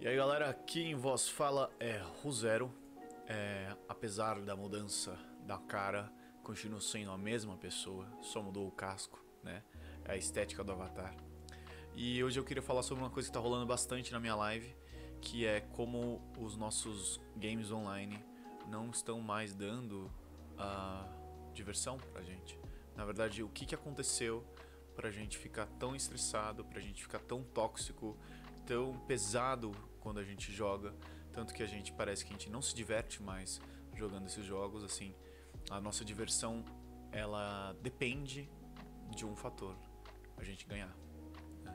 E aí galera, aqui em voz fala é Ruzero. É, apesar da mudança da cara, continuo sendo a mesma pessoa, só mudou o casco, né? É a estética do avatar. E hoje eu queria falar sobre uma coisa que está rolando bastante na minha live, que é como os nossos games online não estão mais dando a diversão pra gente. Na verdade, o que, que aconteceu pra gente ficar tão estressado, pra gente ficar tão tóxico, tão pesado quando a gente joga, tanto que a gente parece que a gente não se diverte mais jogando esses jogos, assim. A nossa diversão, ela depende de um fator, a gente ganhar. Né?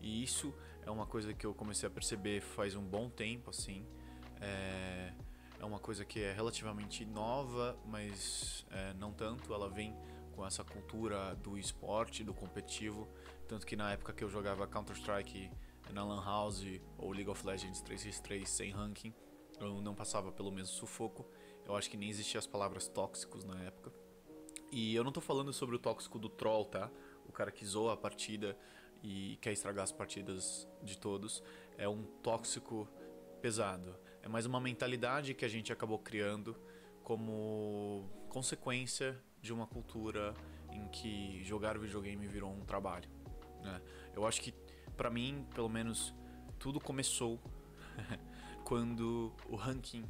E isso é uma coisa que eu comecei a perceber faz um bom tempo, assim. É, é uma coisa que é relativamente nova, mas é, não tanto. Ela vem com essa cultura do esporte, do competitivo. Tanto que na época que eu jogava Counter-Strike na Lan House ou League of Legends 3x3 sem ranking, eu não passava pelo mesmo sufoco. Eu acho que nem existiam as palavras tóxicos na época. E eu não tô falando sobre o tóxico do troll, tá? O cara que zoa a partida e quer estragar as partidas de todos. É um tóxico pesado. É mais uma mentalidade que a gente acabou criando como consequência de uma cultura em que jogar videogame virou um trabalho. Né? Eu acho que para mim, pelo menos, tudo começou quando o ranking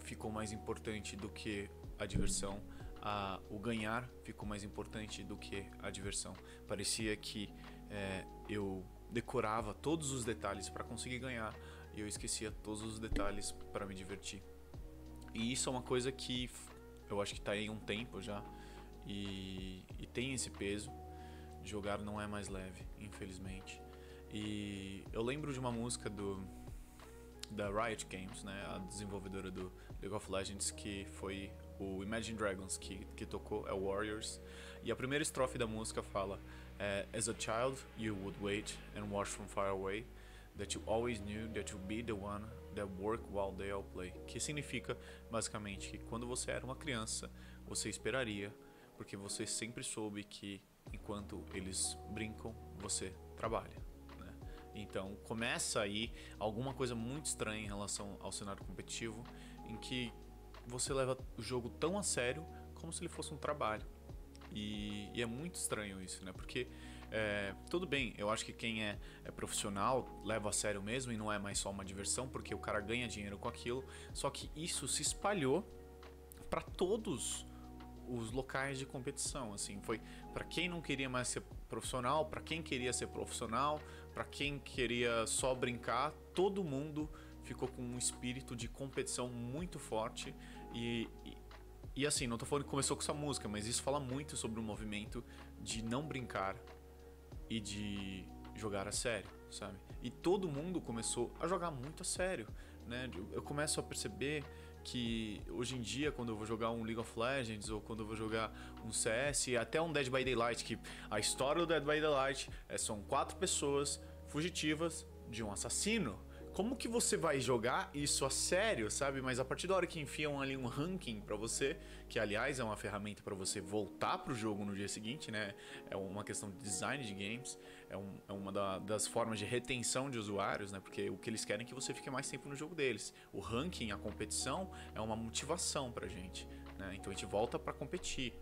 ficou mais importante do que a diversão. A, o ganhar ficou mais importante do que a diversão. Parecia que é, eu decorava todos os detalhes para conseguir ganhar e eu esquecia todos os detalhes para me divertir. E isso é uma coisa que eu acho que está aí um tempo já e, e tem esse peso. Jogar não é mais leve, infelizmente. E eu lembro de uma música do da Riot Games, né, a desenvolvedora do League of Legends, que foi o Imagine Dragons que, que tocou, é Warriors. E a primeira estrofe da música fala: é, As a child, you would wait and watch from far away, that you always knew that you'd be the one that work while they all play. Que significa, basicamente, que quando você era uma criança, você esperaria, porque você sempre soube que enquanto eles brincam, você trabalha. Então começa aí alguma coisa muito estranha em relação ao cenário competitivo, em que você leva o jogo tão a sério como se ele fosse um trabalho. E, e é muito estranho isso, né? Porque é, tudo bem, eu acho que quem é, é, profissional leva a sério mesmo e não é mais só uma diversão, porque o cara ganha dinheiro com aquilo. Só que isso se espalhou para todos os locais de competição, assim, foi para quem não queria mais ser profissional, para quem queria ser profissional, para quem queria só brincar, todo mundo ficou com um espírito de competição muito forte e, e, e assim, não tô falando que começou com essa música, mas isso fala muito sobre o movimento de não brincar e de jogar a sério, sabe? E todo mundo começou a jogar muito a sério, né? Eu começo a perceber que hoje em dia, quando eu vou jogar um League of Legends ou quando eu vou jogar um CS, até um Dead by Daylight, que a história do Dead by Daylight é, são quatro pessoas fugitivas de um assassino como que você vai jogar isso a sério, sabe? Mas a partir da hora que enfiam ali um ranking para você, que aliás é uma ferramenta para você voltar pro jogo no dia seguinte, né? É uma questão de design de games, é, um, é uma da, das formas de retenção de usuários, né? Porque o que eles querem é que você fique mais tempo no jogo deles. O ranking, a competição, é uma motivação pra gente, né? Então a gente volta para competir.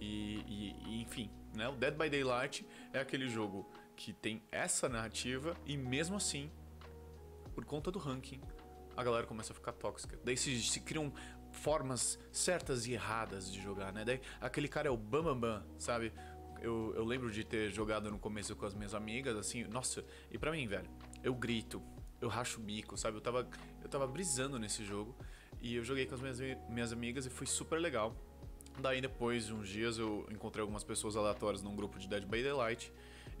E, e, e, enfim, né? O Dead by Daylight é aquele jogo que tem essa narrativa e mesmo assim por conta do ranking, a galera começa a ficar tóxica. Daí se, se criam formas certas e erradas de jogar, né? Daí aquele cara é o bambambam, bam, bam, sabe? Eu, eu lembro de ter jogado no começo com as minhas amigas, assim, nossa, e pra mim, velho, eu grito, eu racho o bico, sabe? Eu tava, eu tava brisando nesse jogo e eu joguei com as minhas, minhas amigas e foi super legal. Daí depois de uns dias eu encontrei algumas pessoas aleatórias num grupo de Dead by Daylight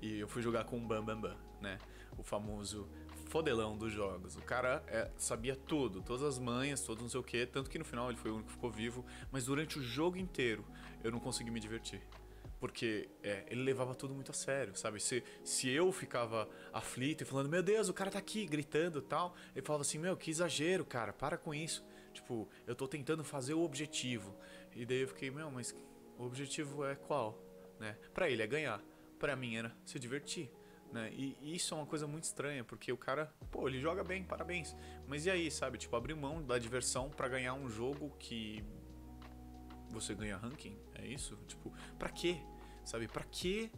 e eu fui jogar com o Bam Bam Bam, né? O famoso fodelão dos jogos. O cara é, sabia tudo, todas as manhas, todo não sei o que, tanto que no final ele foi o único que ficou vivo, mas durante o jogo inteiro eu não consegui me divertir. Porque é, ele levava tudo muito a sério, sabe? Se, se eu ficava aflito e falando, meu Deus, o cara tá aqui gritando tal, ele falava assim, meu, que exagero, cara, para com isso. Tipo, eu tô tentando fazer o objetivo. E daí eu fiquei, meu, mas o objetivo é qual? Né? Pra ele é ganhar, pra mim era se divertir Né? E, isso é uma coisa muito estranha, porque o cara, pô, ele joga bem, parabéns. Mas e aí, sabe? Tipo, abrir mão da diversão para ganhar um jogo que você ganha ranking? É isso? Tipo, pra quê? Sabe? Pra quê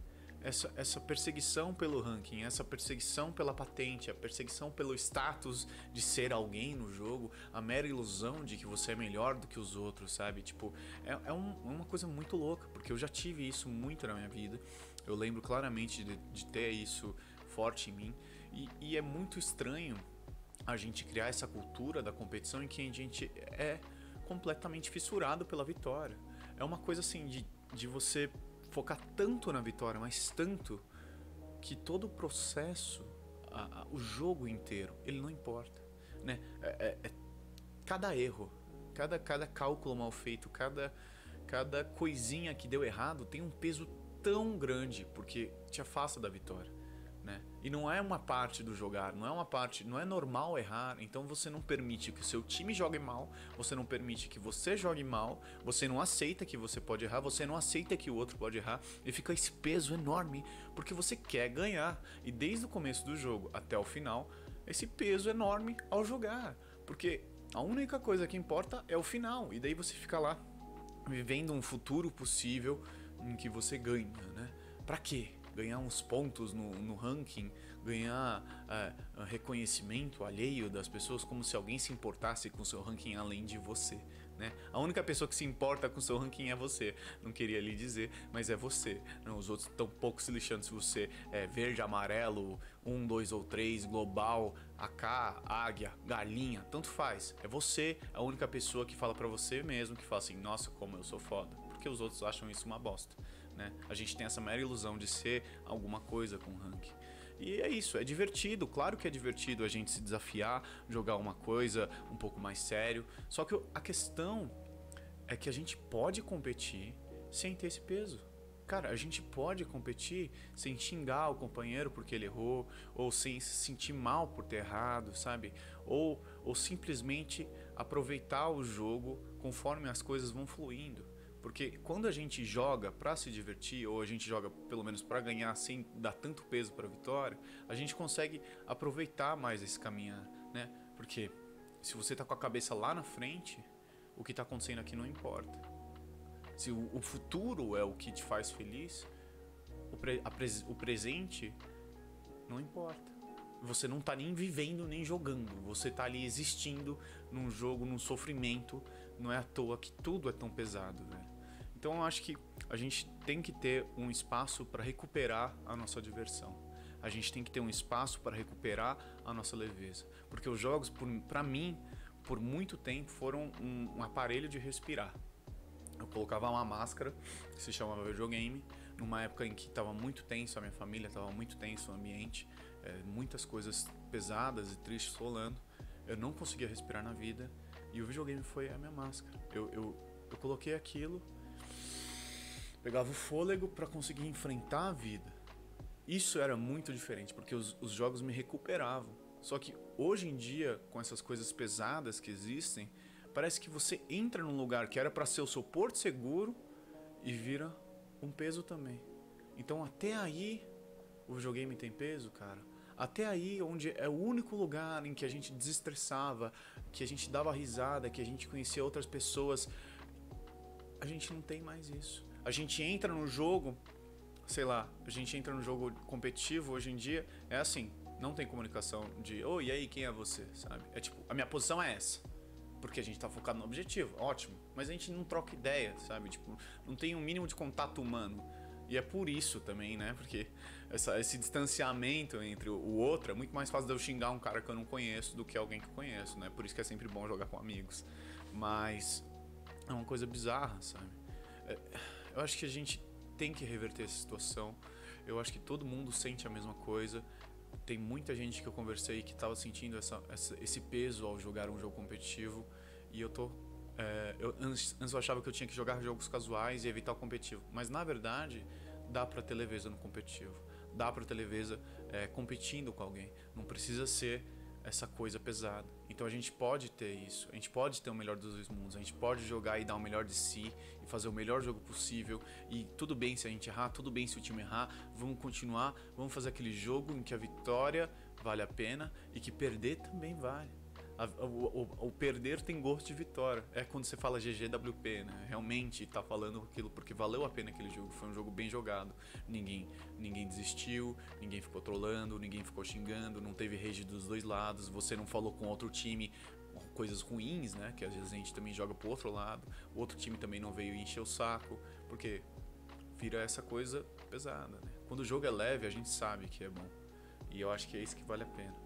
essa, essa perseguição pelo ranking, essa perseguição pela patente, a perseguição pelo status de ser alguém no jogo, a mera ilusão de que você é melhor do que os outros, sabe? Tipo, é, é um, uma coisa muito louca, porque eu já tive isso muito na minha vida. Eu lembro claramente de, de ter isso forte em mim. E, e, é muito estranho a gente criar essa cultura da competição em que a gente é completamente fissurado pela vitória. É uma coisa assim de, de você focar tanto na vitória, mas tanto que todo o processo, a, a, o jogo inteiro, ele não importa, né? É, é, é, cada erro, cada, cada cálculo mal feito, cada, cada coisinha que deu errado tem um peso tão grande porque te afasta da vitória né? E não é uma parte do jogar, não é uma parte, não é normal errar, então você não permite que o seu time jogue mal, você não permite que você jogue mal, você não aceita que você pode errar, você não aceita que o outro pode errar e fica esse peso enorme porque você quer ganhar. E desde o começo do jogo até o final, esse peso enorme ao jogar, porque a única coisa que importa é o final, e daí você fica lá vivendo um futuro possível em que você ganha, né? Para quê? ganhar uns pontos no, no ranking, ganhar é, reconhecimento alheio das pessoas, como se alguém se importasse com seu ranking além de você. Né? A única pessoa que se importa com seu ranking é você. Não queria lhe dizer, mas é você. Não, os outros estão pouco se lixando se você é verde, amarelo, um, dois ou três, global, AK, águia, galinha, tanto faz. É você a única pessoa que fala para você mesmo que fala assim: nossa, como eu sou foda. Porque os outros acham isso uma bosta. Né? A gente tem essa mera ilusão de ser alguma coisa com ranking. E é isso, é divertido, claro que é divertido a gente se desafiar, jogar uma coisa um pouco mais sério. Só que a questão é que a gente pode competir sem ter esse peso. Cara, a gente pode competir sem xingar o companheiro porque ele errou, ou sem se sentir mal por ter errado, sabe? Ou, ou simplesmente aproveitar o jogo conforme as coisas vão fluindo. Porque quando a gente joga para se divertir, ou a gente joga pelo menos para ganhar sem dar tanto peso para a vitória, a gente consegue aproveitar mais esse caminhar, né? Porque se você tá com a cabeça lá na frente, o que tá acontecendo aqui não importa. Se o, futuro é o que te faz feliz, o, pre, pres, o presente não importa. Você não tá nem vivendo nem jogando, você tá ali existindo num jogo, num sofrimento. Não é à toa que tudo é tão pesado, velho. Então acho que a gente tem que ter um espaço para recuperar a nossa diversão. A gente tem que ter um espaço para recuperar a nossa leveza. Porque os jogos, para mim, por muito tempo foram um, um, aparelho de respirar. Eu colocava uma máscara, que se chamava videogame, numa época em que estava muito tenso, a minha família estava muito tenso, o ambiente, é, muitas coisas pesadas e tristes rolando. Eu não conseguia respirar na vida e o videogame foi a minha máscara. Eu, eu, eu coloquei aquilo pegava o fôlego para conseguir enfrentar a vida. Isso era muito diferente, porque os, os jogos me recuperavam. Só que hoje em dia, com essas coisas pesadas que existem, parece que você entra num lugar que era para ser o seu porto seguro e vira um peso também. Então até aí o videogame tem peso, cara. Até aí onde é o único lugar em que a gente desestressava, que a gente dava risada, que a gente conhecia outras pessoas, a gente não tem mais isso a gente entra no jogo, sei lá, a gente entra no jogo competitivo hoje em dia, é assim, não tem comunicação de, oh, e aí, quem é você, sabe? É tipo, a minha posição é essa. Porque a gente tá focado no objetivo, ótimo. Mas a gente não troca ideia, sabe? Tipo, não tem um mínimo de contato humano. E é por isso também, né? Porque essa, esse distanciamento entre o outro é muito mais fácil de eu xingar um cara que eu não conheço do que alguém que eu conheço, né? Por isso que é sempre bom jogar com amigos. Mas é uma coisa bizarra, sabe? É eu acho que a gente tem que reverter essa situação. Eu acho que todo mundo sente a mesma coisa. Tem muita gente que eu conversei que estava sentindo essa, essa, esse peso ao jogar um jogo competitivo. E eu tô. É, eu, antes, antes eu achava que eu tinha que jogar jogos casuais e evitar o competitivo. Mas na verdade, dá para ter leveza no competitivo. Dá para ter leveza é, competindo com alguém. Não precisa ser essa coisa pesada. Então a gente pode ter isso, a gente pode ter o melhor dos dois mundos, a gente pode jogar e dar o melhor de si e fazer o melhor jogo possível. E tudo bem se a gente errar, tudo bem se o time errar, vamos continuar, vamos fazer aquele jogo em que a vitória vale a pena e que perder também vale. A, o, o, perder tem gosto de vitória. É quando você fala GGWP, né? Realmente tá falando aquilo porque valeu a pena aquele jogo. Foi um jogo bem jogado. Ninguém, ninguém desistiu, ninguém ficou trolando, ninguém ficou xingando, não teve rage dos dois lados. Você não falou com outro time coisas ruins, né? Que às vezes a gente também joga pro outro lado. O outro time também não veio encher o saco, porque vira essa coisa pesada, né? Quando o jogo é leve, a gente sabe que é bom. E eu acho que é isso que vale a pena.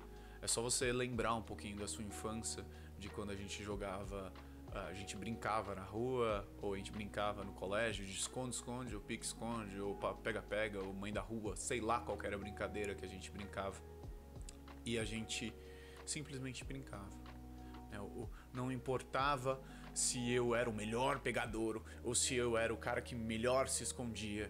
É só você lembrar um pouquinho da sua infância, de quando a gente jogava, a gente brincava na rua, ou a gente brincava no colégio de esconde-esconde, ou pique-esconde, ou pega-pega, ou mãe da rua, sei lá qual era a brincadeira que a gente brincava. E a gente simplesmente brincava. Né? Não importava se eu era o melhor pegador ou se eu era o cara que melhor se escondia,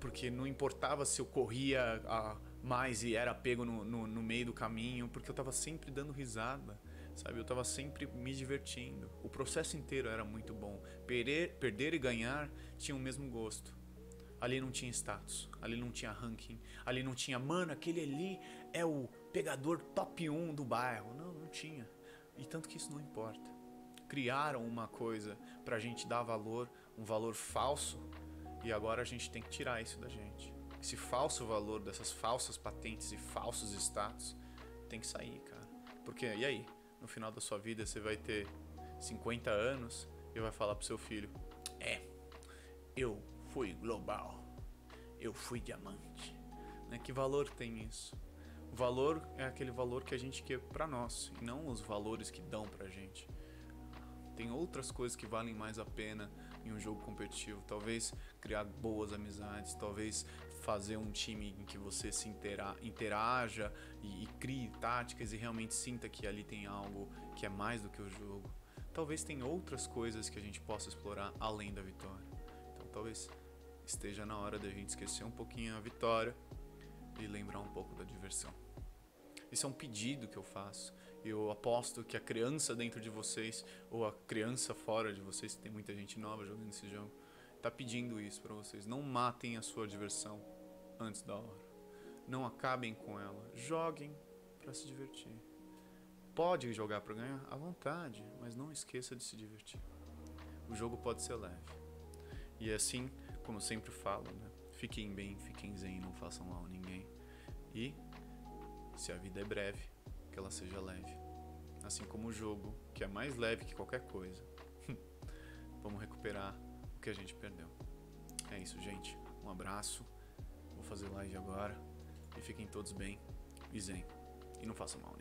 porque não importava se eu corria a mais e era pego no, no, no, meio do caminho, porque eu tava sempre dando risada, sabe? Eu tava sempre me divertindo. O processo inteiro era muito bom. Perder, perder e ganhar tinham o mesmo gosto. Ali não tinha status, ali não tinha ranking, ali não tinha, mano, aquele ali é o pegador top 1 do bairro. Não, não tinha. E tanto que isso não importa. Criaram uma coisa pra gente dar valor, um valor falso, e agora a gente tem que tirar isso da gente esse falso valor dessas falsas patentes e falsos status tem que sair, cara. Porque e aí, no final da sua vida você vai ter 50 anos e vai falar pro seu filho: "É, eu fui global. Eu fui diamante". Né? Que valor tem isso? O valor é aquele valor que a gente quer para nós, e não os valores que dão pra gente. Tem outras coisas que valem mais a pena em um jogo competitivo. Talvez criar boas amizades, talvez fazer um time em que você se intera interaja e, e crie táticas e realmente sinta que ali tem algo que é mais do que o jogo. Talvez tenha outras coisas que a gente possa explorar além da vitória. Então talvez esteja na hora da gente esquecer um pouquinho a vitória e lembrar um pouco da diversão. Isso é um pedido que eu faço. Eu aposto que a criança dentro de vocês ou a criança fora de vocês, tem muita gente nova jogando esse jogo, tá pedindo isso para vocês. Não matem a sua diversão antes da hora. Não acabem com ela. Joguem para se divertir. Pode jogar para ganhar à vontade, mas não esqueça de se divertir. O jogo pode ser leve. E é assim, como eu sempre falo, né? Fiquem bem, fiquem zen, não façam mal a ninguém. E se a vida é breve, que ela seja leve. Assim como o jogo, que é mais leve que qualquer coisa. Vamos recuperar o que a gente perdeu. É isso, gente. Um abraço. Fazer live agora. E fiquem todos bem e zen. E não façam mal ninguém.